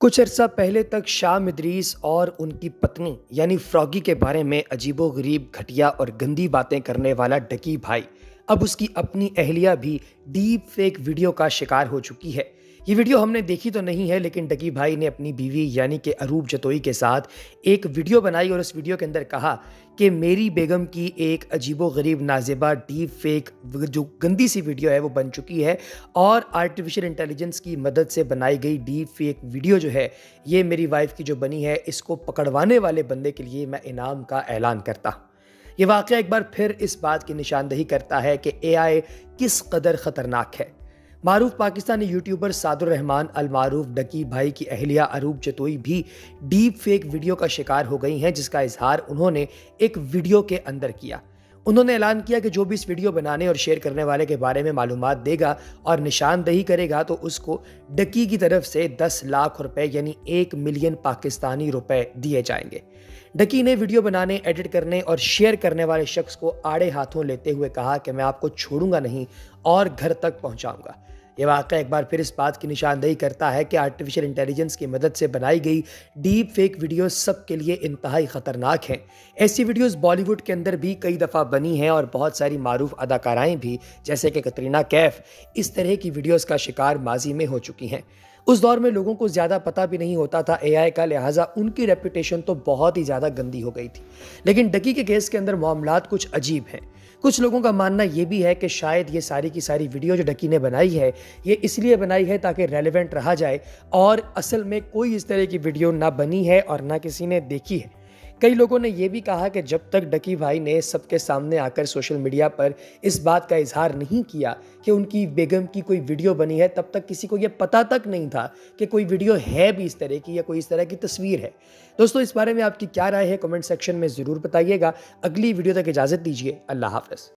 कुछ अर्सा पहले तक शाह इदरीस और उनकी पत्नी, यानी फ्रॉगी के बारे में अजीबो गरीब घटिया और गंदी बातें करने वाला डकी भाई। अब उसकी अपनी अहलिया भी डीप फेक वीडियो का शिकार हो चुकी है। ये वीडियो हमने देखी तो नहीं है, लेकिन डगी भाई ने अपनी बीवी यानी कि अरूप जतोई के साथ एक वीडियो बनाई और उस वीडियो के अंदर कहा कि मेरी बेगम की एक अजीबो गरीब नाजेबा डीप फेक जो गंदी सी वीडियो है वो बन चुकी है और आर्टिफिशियल इंटेलिजेंस की मदद से बनाई गई डीप फेक वीडियो जो है, ये मेरी वाइफ की जो बनी है, इसको पकड़वाने वाले बंदे के लिए मैं इनाम का ऐलान करता। हूँ ये वाक़ एक बार फिर इस बात की निशानदही करता है कि एआई किस कदर ख़तरनाक है। मारूफ पाकिस्तानी यूट्यूबर सादुर रहमान अलमारूफ डकी भाई की अहलिया अरूप जतोई भी डीप फेक वीडियो का शिकार हो गई हैं, जिसका इजहार उन्होंने एक वीडियो के अंदर किया। उन्होंने ऐलान किया कि जो भी इस वीडियो बनाने और शेयर करने वाले के बारे में मालूम देगा और निशानदही करेगा तो उसको डकी की तरफ़ से 10 लाख रुपए, यानी एक मिलियन पाकिस्तानी रुपए दिए जाएँगे। डकी ने वीडियो बनाने, एडिट करने और शेयर करने वाले शख्स को आड़े हाथों लेते हुए कहा कि मैं आपको छोड़ूँगा नहीं और घर तक पहुंचाऊँगा। ये वाक़ एक बार फिर इस बात की निशानदेही करता है कि आर्टिफिशियल इंटेलिजेंस की मदद से बनाई गई डीप फेक वीडियोस सब के लिए इंतहाई ख़तरनाक हैं। ऐसी वीडियोस बॉलीवुड के अंदर भी कई दफ़ा बनी हैं और बहुत सारी मरूफ अदाकाराएँ भी, जैसे कि कतरीना कैफ, इस तरह की वीडियोज़ का शिकार माजी में हो चुकी हैं। उस दौर में लोगों को ज़्यादा पता भी नहीं होता था एआई का लिहाजा उनकी रेपुटेशन तो बहुत ही ज़्यादा गंदी हो गई थी। लेकिन डकी के केस के अंदर मामला कुछ अजीब हैं। कुछ लोगों का मानना ये भी है कि शायद ये सारी की सारी वीडियो जो डकी ने बनाई है, ये इसलिए बनाई है ताकि रेलिवेंट रहा जाए और असल में कोई इस तरह की वीडियो ना बनी है और ना किसी ने देखी है। कई लोगों ने यह भी कहा कि जब तक डकी भाई ने सबके सामने आकर सोशल मीडिया पर इस बात का इजहार नहीं किया कि उनकी बेगम की कोई वीडियो बनी है, तब तक किसी को यह पता तक नहीं था कि कोई वीडियो है भी इस तरह की या कोई इस तरह की तस्वीर है। दोस्तों, इस बारे में आपकी क्या राय है, कमेंट सेक्शन में ज़रूर बताइएगा। अगली वीडियो तक इजाज़त दीजिए। अल्लाह हाफ़